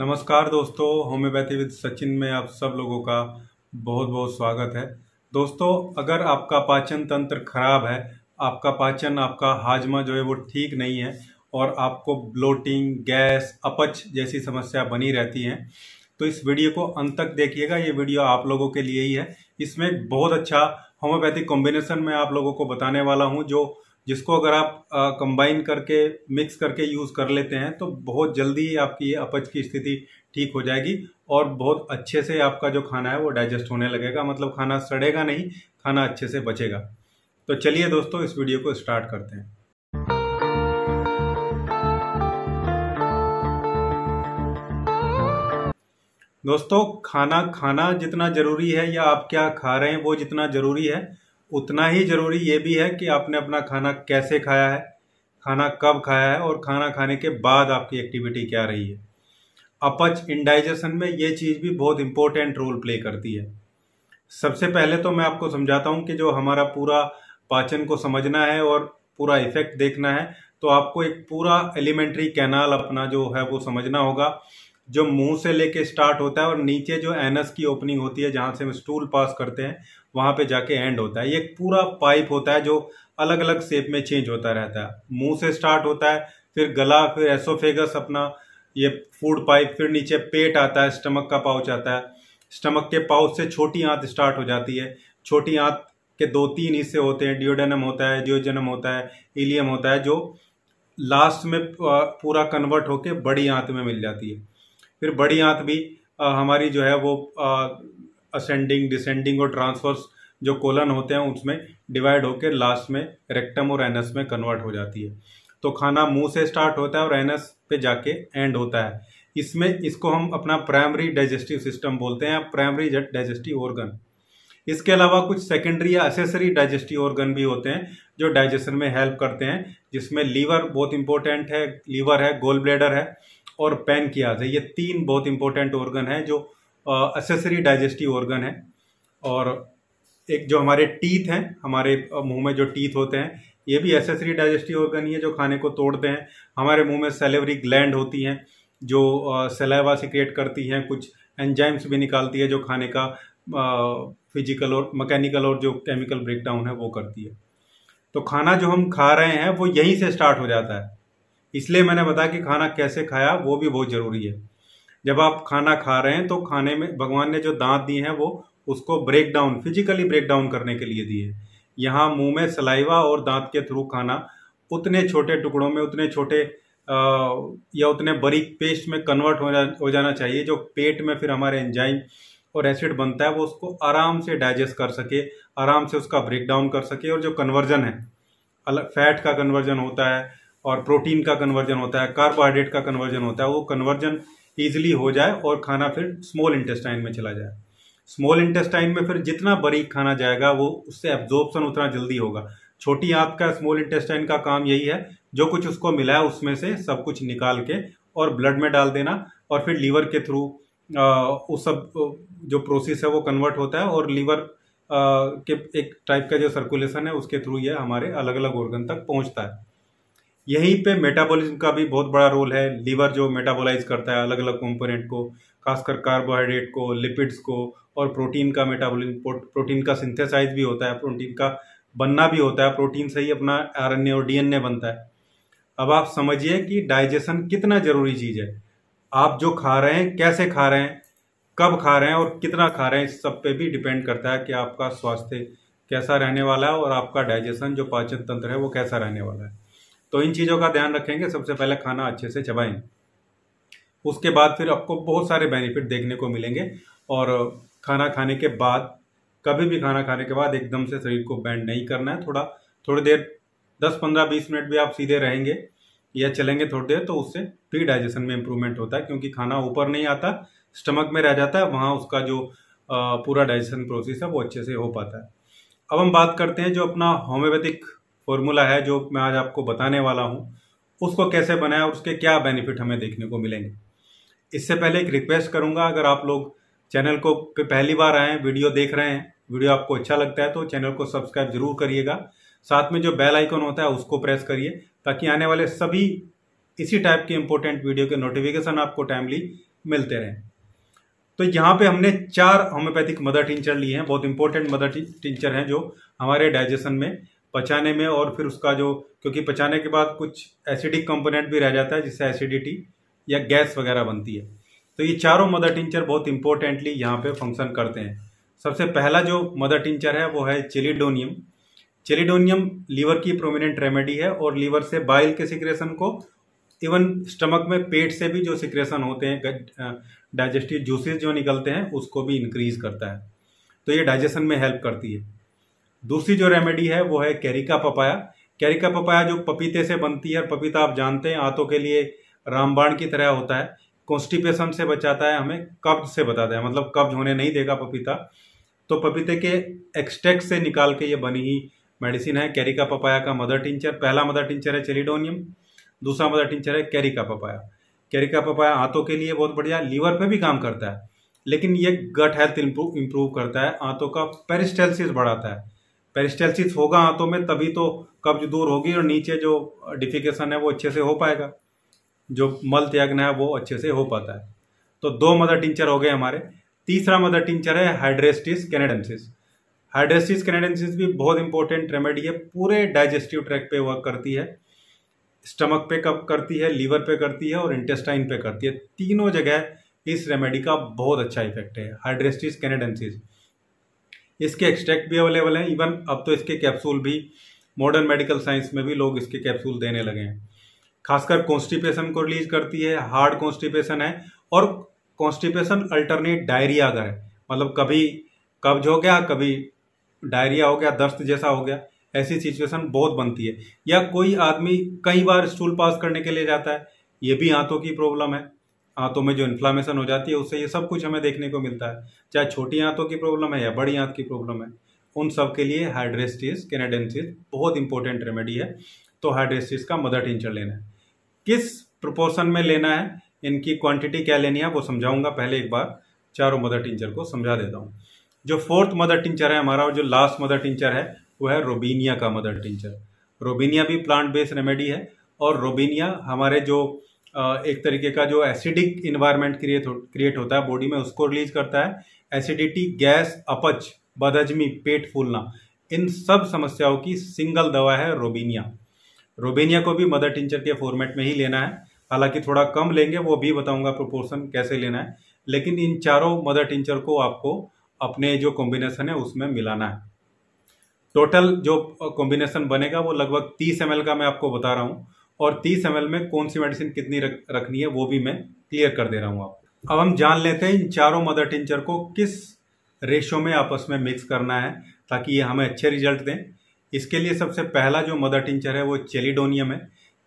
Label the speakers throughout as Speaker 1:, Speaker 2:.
Speaker 1: नमस्कार दोस्तों, homeopathy with Sachin में आप सब लोगों का बहुत बहुत स्वागत है। दोस्तों, अगर आपका पाचन तंत्र खराब है, आपका पाचन, आपका हाजमा जो है वो ठीक नहीं है और आपको ब्लोटिंग, गैस, अपच जैसी समस्या बनी रहती है तो इस वीडियो को अंत तक देखिएगा। ये वीडियो आप लोगों के लिए ही है। इसमें बहुत अच्छा होम्योपैथिक कॉम्बिनेशन में आप लोगों को बताने वाला हूँ, जो जिसको अगर आप कंबाइन करके मिक्स करके यूज़ कर लेते हैं तो बहुत जल्दी आपकी ये अपच की स्थिति ठीक हो जाएगी और बहुत अच्छे से आपका जो खाना है वो डाइजेस्ट होने लगेगा। मतलब खाना सड़ेगा नहीं, खाना अच्छे से बचेगा। तो चलिए दोस्तों, इस वीडियो को स्टार्ट करते हैं। दोस्तों, खाना खाना जितना ज़रूरी है या आप क्या खा रहे हैं वो जितना ज़रूरी है उतना ही ज़रूरी ये भी है कि आपने अपना खाना कैसे खाया है, खाना कब खाया है और खाना खाने के बाद आपकी एक्टिविटी क्या रही है। अपच इंडाइजेशन में ये चीज़ भी बहुत इंपॉर्टेंट रोल प्ले करती है। सबसे पहले तो मैं आपको समझाता हूँ कि जो हमारा पूरा पाचन को समझना है और पूरा इफ़ेक्ट देखना है तो आपको एक पूरा एलिमेंट्री कैनाल अपना जो है वो समझना होगा। जो मुँह से लेके स्टार्ट होता है और नीचे जो एनस की ओपनिंग होती है, जहाँ से हम स्टूल पास करते हैं, वहाँ पे जाके एंड होता है। ये पूरा पाइप होता है जो अलग अलग शेप में चेंज होता रहता है। मुँह से स्टार्ट होता है, फिर गला, फिर एसोफेगस अपना, ये फ़ूड पाइप फिर नीचे पेट आता है स्टमक का पाउच आता है। स्टमक के पाउच से छोटी आंत स्टार्ट हो जाती है। छोटी आंत के दो तीन हिस्से होते हैं डिओडेनम होता है डिओजनम होता है इलियम होता है, जो लास्ट में पूरा कन्वर्ट होके बड़ी आंत में मिल जाती है। फिर बड़ी आंत भी आ, हमारी जो है वो असेंडिंग डिसेंडिंग और ट्रांसफर्स जो कोलन होते हैं उसमें डिवाइड होकर लास्ट में रेक्टम और एनस में कन्वर्ट हो जाती है। तो खाना मुँह से स्टार्ट होता है और एनस पे जाके एंड होता है। इसमें इसको हम अपना प्राइमरी डाइजेस्टिव सिस्टम बोलते हैं प्राइमरी डाइजेस्टिव ऑर्गन इसके अलावा कुछ सेकेंडरी या एसेसरी डाइजेस्टिव ऑर्गन भी होते हैं जो डाइजेशन में हेल्प करते हैं जिसमें लीवर बहुत इंपॉर्टेंट है लीवर है गोल ब्लेडर है। और पैनकियाज है। ये तीन बहुत इंपॉर्टेंट ऑर्गन है जो असेसरी डाइजेस्टिव ऑर्गन है। और एक जो हमारे टीथ हैं, हमारे मुँह में जो टीथ होते हैं, ये भी एसेसरी डाइजेस्टिव ऑर्गन ही है जो खाने को तोड़ते हैं। हमारे मुँह में सेलेवरी ग्लैंड होती हैं, जो सेलेवा सिक्रिएट करती हैं, कुछ एंजाइम्स भी निकालती है जो खाने का फ़िज़िकल और मैकेनिकल और जो केमिकल ब्रेकडाउन है वो करती है। तो खाना जो हम खा रहे हैं, वो यहीं से स्टार्ट हो जाता है। इसलिए मैंने बताया कि खाना कैसे खाया वो भी बहुत ज़रूरी है। जब आप खाना खा रहे हैं तो खाने में भगवान ने जो दांत दिए हैं वो उसको break down physically break down करने के लिए दिए। यहाँ मुँह में सलाइवा और दांत के थ्रू खाना उतने छोटे टुकड़ों में उतने छोटे आ, या उतने बरीक पेस्ट में कन्वर्ट हो, जा, हो जाना चाहिए जो पेट में फिर हमारे एंजाइम और एसिड बनता है वो उसको आराम से डाइजेस्ट कर सके आराम से उसका ब्रेक डाउन कर सके और जो कन्वर्जन है अलग फैट का कन्वर्जन होता है और प्रोटीन का कन्वर्जन होता है कार्बोहाइड्रेट का कन्वर्जन होता है, वो कन्वर्जन ईजिली हो जाए और खाना फिर स्मॉल इंटेस्टाइन में चला जाए। स्मॉल इंटेस्टाइन में फिर जितना बारीक खाना जाएगा, वो उससे एब्जॉर्प्शन उतना जल्दी होगा। छोटी आंत का स्मॉल इंटेस्टाइन का काम यही है, जो कुछ उसको मिला है उसमें से सब कुछ निकाल के और ब्लड में डाल देना और फिर लीवर के थ्रू उस सब जो प्रोसेस है वो कन्वर्ट होता है और लीवर के एक टाइप का जो सर्कुलेशन है, उसके थ्रू ये हमारे अलग अलग ऑर्गन तक पहुँचता है। यहीं पे मेटाबॉलिज्म का भी बहुत बड़ा रोल है। लीवर जो मेटाबोलाइज करता है अलग अलग कंपोनेंट को, खासकर कार्बोहाइड्रेट को लिपिड्स को, और प्रोटीन का मेटाबॉलिज्म प्रोटीन का सिंथेसाइज भी होता है प्रोटीन का बनना भी होता है। प्रोटीन से ही अपना आर और डीएनए बनता है। अब आप समझिए कि डाइजेशन कितना ज़रूरी चीज़ है। आप जो खा रहे हैं, कैसे खा रहे हैं, कब खा रहे हैं और कितना खा रहे हैं, इस सब पे भी डिपेंड करता है कि आपका स्वास्थ्य कैसा रहने वाला है और आपका डाइजेशन जो पाचन तंत्र है वो कैसा रहने वाला है। तो इन चीज़ों का ध्यान रखेंगे, सबसे पहले खाना अच्छे से चबाएँगे उसके बाद फिर आपको बहुत सारे बेनिफिट देखने को मिलेंगे और खाना खाने के बाद, कभी भी खाना खाने के बाद एकदम से शरीर को बैंड नहीं करना है, थोड़ा, थोड़ी देर, दस पंद्रह बीस मिनट भी आप सीधे रहेंगे या चलेंगे थोड़ी देर तो उससे प्री डाइजेशन में इम्प्रूवमेंट होता है, क्योंकि खाना ऊपर नहीं आता स्टमक में रह जाता है, वहाँ उसका जो पूरा डाइजेशन प्रोसेस है, वो अच्छे से हो पाता है। अब हम बात करते हैं जो अपना होम्योपैथिक फॉर्मूला है जो मैं आज आपको बताने वाला हूँ, उसको कैसे बनाया और उसके क्या बेनिफिट हमें देखने को मिलेंगे। इससे पहले एक रिक्वेस्ट करूँगा, अगर आप लोग चैनल को पे पहली बार आए वीडियो देख रहे हैं वीडियो आपको अच्छा लगता है तो चैनल को सब्सक्राइब ज़रूर करिएगा। साथ में जो बेल आइकन होता है, उसको प्रेस करिए, ताकि आने वाले सभी इसी टाइप के इंपॉर्टेंट वीडियो के नोटिफिकेशन आपको टाइमली मिलते रहें। तो यहाँ पे हमने चार होम्योपैथिक मदर टिंचर लिए हैं, बहुत इंपॉर्टेंट मदर टिंचर हैं जो हमारे डाइजेशन में पचाने में और फिर उसका जो, क्योंकि पचाने के बाद कुछ एसिडिक कंपोनेंट भी रह जाता है, जिससे एसिडिटी या गैस वगैरह बनती है। तो ये चारों मदर टिंचर बहुत इंपॉर्टेंटली यहाँ पे फ़ंक्शन करते हैं। सबसे पहला जो मदर टिंचर है, वो है चिलीडोनियम चिलीडोनियम लीवर की प्रोमिनेंट रेमेडी है और लीवर से बाइल के सिक्रेशन को इवन स्टमक में पेट से भी जो सिक्रेशन होते हैं डाइजेस्टिव जूसेस जो निकलते हैं, उसको भी इंक्रीज करता है। तो ये डाइजेशन में हेल्प करती है। दूसरी जो रेमेडी है, वो है कैरिका पपाया। कैरिका पपाया जो पपीते से बनती है और पपीता आप जानते हैं, आंतों के लिए रामबाण की तरह होता है। कॉन्स्टिपेशन से बचाता है, हमें कब्ज से बताता है मतलब कब्ज होने नहीं देगा पपीता। तो पपीते के एक्सट्रैक्ट से निकाल के ये बनी ही मेडिसिन है, कैरिका पपाया का मदर टिंचर पहला मदर टिंचर है चेलिडोनियम दूसरा मदर टिंचर है कैरिका पपाया। कैरिका पपाया आंतों के लिए बहुत बढ़िया लीवर पे भी काम करता है, लेकिन ये गट हेल्थ इंप्रूव करता है, आंतों का पेरिस्टेल्सिस बढ़ाता है। पेरिस्टेल्सिस होगा आंतों में, तभी तो कब्ज दूर होगी और नीचे जो डिफिकेशन है वो अच्छे से हो पाएगा। जो मल त्यागना है वो अच्छे से हो पाता है। तो दो मदर टिंचर हो गए हमारे। तीसरा मदर टिंचर है हाइड्रेस्टिस कैनेडेंसिस। हाइड्रेस्टिस कैनेडेंसिस भी बहुत इंपॉर्टेंट रेमेडी है। पूरे डाइजेस्टिव ट्रैक पे वर्क करती है। स्टमक पे कब करती है लीवर पे करती है और इंटेस्टाइन पे करती है। तीनों जगह इस रेमेडी का बहुत अच्छा इफ़ेक्ट है। Hydrastis canadensis. इसके एक्सट्रैक्ट भी अवेलेबल हैं. इवन अब तो इसके कैप्सूल भी मॉडर्न मेडिकल साइंस में भी लोग इसके कैप्सूल देने लगे हैं. खासकर कॉन्स्टिपेशन को रिलीज़ करती है हार्ड कॉन्स्टिपेशन है और कॉन्स्टिपेशन अल्टरनेट डायरिया अगर है. मतलब कभी कब्ज हो गया, कभी डायरिया हो गया, दस्त जैसा हो गया. ऐसी सिचुएशन बहुत बनती है. या कोई आदमी कई बार स्टूल पास करने के लिए जाता है, ये भी आंतों की प्रॉब्लम है. आंतों में जो इन्फ्लामेशन हो जाती है, उससे ये सब कुछ हमें देखने को मिलता है। चाहे छोटी आंतों की प्रॉब्लम है या बड़ी आंत की प्रॉब्लम है, उन सब के लिए हाइड्रेस्टिस कैनेडेंसिस बहुत इंपॉर्टेंट रेमेडी है। तो हाइड्रेस्टिस का मदर टिंचर लेना है। किस प्रोपोर्शन में लेना है, इनकी क्वांटिटी क्या लेनी है, वो समझाऊँगा। पहले एक बार चारों मदर टिंचर को समझा देता हूँ। जो फोर्थ मदर टिंचर है हमारा और जो लास्ट मदर टिंचर है, वो है रोबीनिया का मदर टिंचर रोबीनिया भी प्लांट बेस्ड रेमेडी है और रोबीनिया हमारे जो एक तरीके का जो एसिडिक इन्वायरमेंट क्रिएट हो, क्रिएट होता है बॉडी में उसको रिलीज़ करता है। एसिडिटी गैस अपच बदहजमी पेट फूलना इन सब समस्याओं की सिंगल दवा है रोबीनिया रोबेनिया को भी मदर टिंचर के फॉर्मेट में ही लेना है। हालाँकि थोड़ा कम लेंगे वो भी बताऊँगा प्रोपोर्शन कैसे लेना है। लेकिन इन चारों मदर टिंचर को आपको अपने जो कॉम्बिनेशन है उसमें मिलाना है। टोटल जो कॉम्बिनेशन बनेगा वो लगभग तीस एम का मैं आपको बता रहा हूँ। और तीस एम में कौन सी मेडिसिन कितनी रख, रखनी है वो भी मैं क्लियर कर दे रहा हूँ आपको। अब हम जान लेते हैं इन चारों मदर टिंचर को किस रेशो में आपस में मिक्स करना है ताकि ये हमें अच्छे रिज़ल्ट दें। इसके लिए सबसे पहला जो मदर टिंचर है वो चेलीडोनियम है।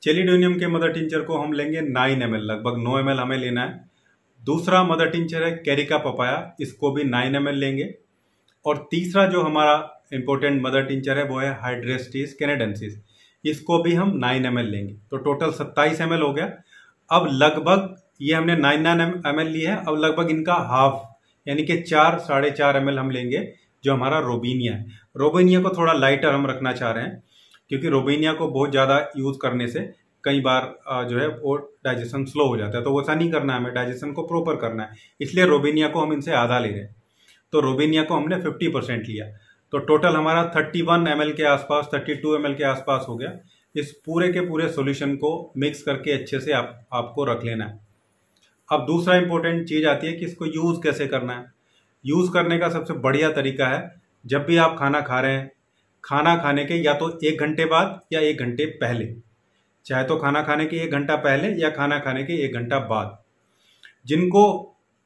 Speaker 1: चेलीडोनियम के मदर टिंचर को हम लेंगे नाइन एम लगभग नौ एम हमें लेना है। दूसरा मदर टिंचर है कैरिका पपाया इसको भी नाइन एम लेंगे। और तीसरा जो हमारा इंपॉर्टेंट मदर टिंचर है वो है हाइड्रेस्टिस कैनेडेंसिस इसको भी हम नाइन एम लेंगे। तो टोटल सत्ताईस एम हो गया। अब लगभग ये हमने नाइन नाइन एम एल लिया है। अब लगभग इनका हाफ़ यानी कि चार, साढ़े चार एम हम लेंगे, जो हमारा रोबीनिया है। रोबीनिया को थोड़ा लाइटर हम रखना चाह रहे हैं, क्योंकि रोबीनिया को बहुत ज़्यादा यूज़ करने से कई बार जो है वो डाइजेशन स्लो हो जाता है। तो वैसा नहीं करना है हमें डाइजेशन को प्रॉपर करना है। इसलिए रोबीनिया को हम इनसे आधा ले रहे हैं। तो रोबीनिया को हमने फिफ्टी परसेंट लिया। तो टोटल हमारा थर्टी वन एम के आसपास थर्टी टू एम के आसपास हो गया। इस पूरे के पूरे सॉल्यूशन को मिक्स करके अच्छे से आप, आपको रख लेना है। अब दूसरा इंपॉर्टेंट चीज़ आती है कि इसको यूज़ कैसे करना है। यूज़ करने का सबसे बढ़िया तरीका है, जब भी आप खाना खा रहे हैं, खाना खाने के या तो एक घंटे बाद या एक घंटे पहले। चाहे तो खाना खाने के एक घंटा पहले या खाना खाने के एक घंटा बाद। जिनको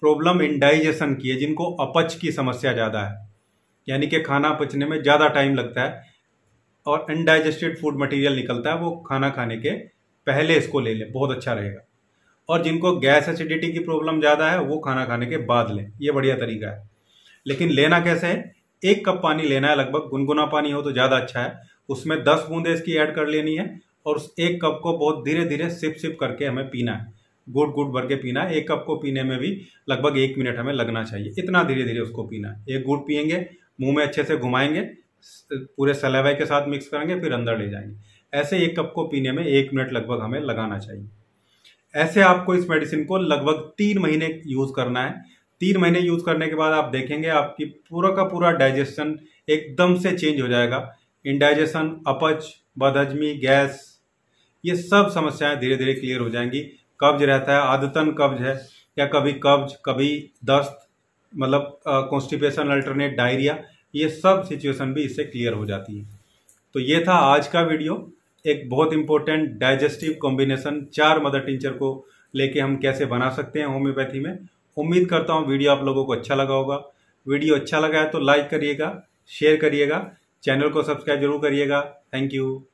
Speaker 1: प्रॉब्लम इंडाइजेशन की है, जिनको अपच की समस्या ज़्यादा है यानी कि खाना पचने में ज़्यादा टाइम लगता है और अनडाइजेस्टेड फ़ूड मटेरियल निकलता है, वो खाना खाने के पहले इसको ले लें, बहुत अच्छा रहेगा। और जिनको गैस एसिडिटी की प्रॉब्लम ज़्यादा है, वो खाना खाने के बाद लें, ये बढ़िया तरीका है। लेकिन लेना कैसे है? एक कप पानी लेना है लगभग, गुनगुना पानी हो तो ज़्यादा अच्छा है। उसमें दस बूंदे इसकी ऐड कर लेनी है और उस एक कप को बहुत धीरे धीरे सिप सिप करके हमें पीना है। गुड गुड भर के पीना है। एक कप को पीने में भी लगभग एक मिनट हमें लगना चाहिए। इतना धीरे धीरे उसको पीना है। एक गुड पियेंगे मुँह में अच्छे से घुमाएँगे, पूरे सलेवाई के साथ मिक्स करेंगे, फिर अंदर ले जाएँगे। ऐसे एक कप को पीने में एक मिनट लगभग हमें लगाना चाहिए। ऐसे आपको इस मेडिसिन को लगभग तीन महीने यूज़ करना है। तीन महीने यूज़ करने के बाद आप देखेंगे आपकी पूरा का पूरा डाइजेशन एकदम से चेंज हो जाएगा। इंडाइजेशन अपच, बदहजमी, गैस, ये सब समस्याएँ धीरे धीरे क्लियर हो जाएँगी। कब्ज रहता है, आदतन कब्ज है, या कभी कब्ज, कभी दस्त मतलब कॉन्स्टिपेशन अल्टरनेट डायरिया ये सब सिचुएशन भी इससे क्लियर हो जाती है। तो ये था आज का वीडियो एक बहुत इंपॉर्टेंट डाइजेस्टिव कॉम्बिनेशन चार मदर टिंचर को लेके हम कैसे बना सकते हैं होम्योपैथी में। उम्मीद करता हूँ वीडियो आप लोगों को अच्छा लगा होगा। वीडियो अच्छा लगा है तो लाइक करिएगा शेयर करिएगा चैनल को सब्सक्राइब ज़रूर करिएगा। Thank you